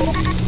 you